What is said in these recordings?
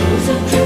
Listen, my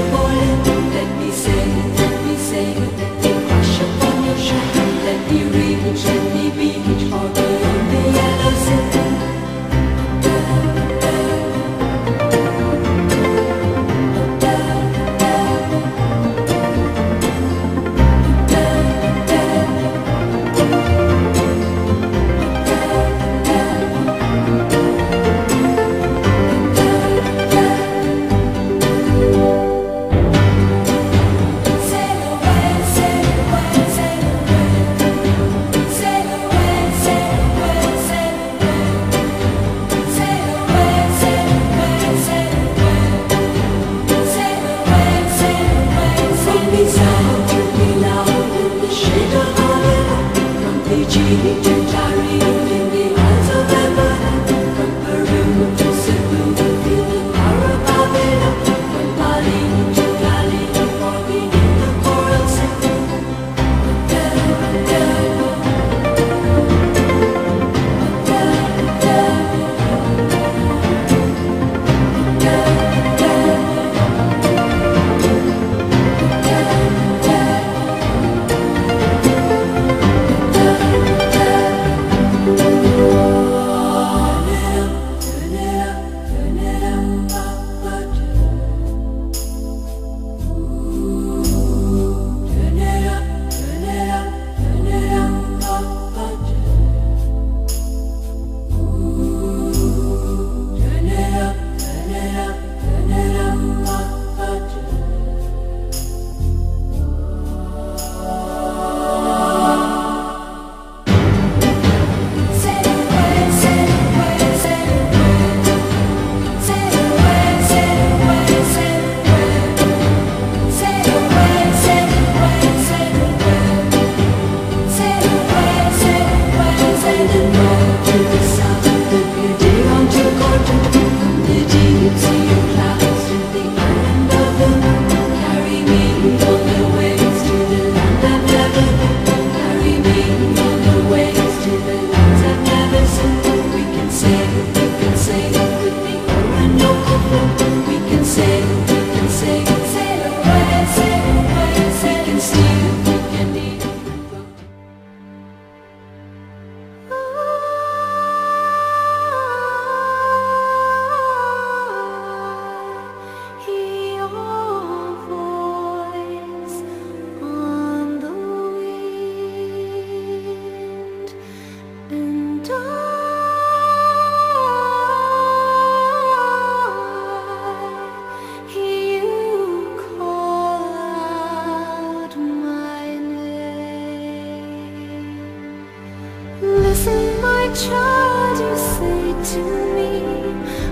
Child, you say to me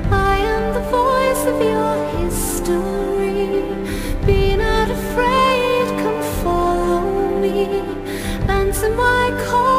I am the voice of your history. Be not afraid, come follow me. Answer my call